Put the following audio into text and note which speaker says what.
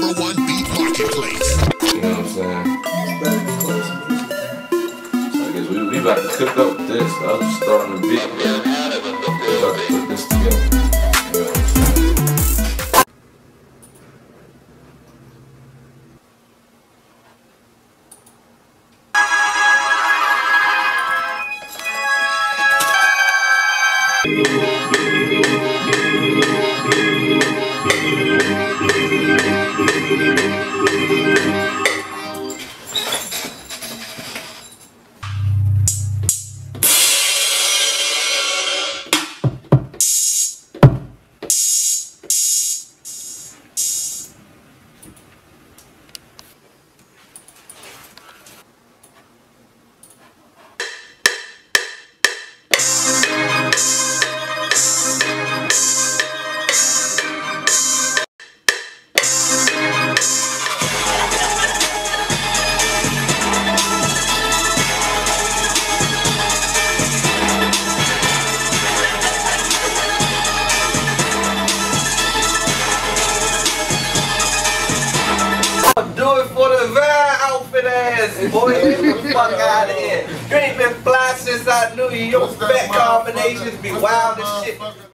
Speaker 1: number one beat marketplace.
Speaker 2: You know what I'm saying? So I guess we, we about to cook up this. I was just starting the beat. We about to put this together. You know what I'm saying?
Speaker 3: Do it for the van outfit ass, boy. Get the fuck out of here. You ain't been fly since I knew you. Your fat combinations be wild as shit.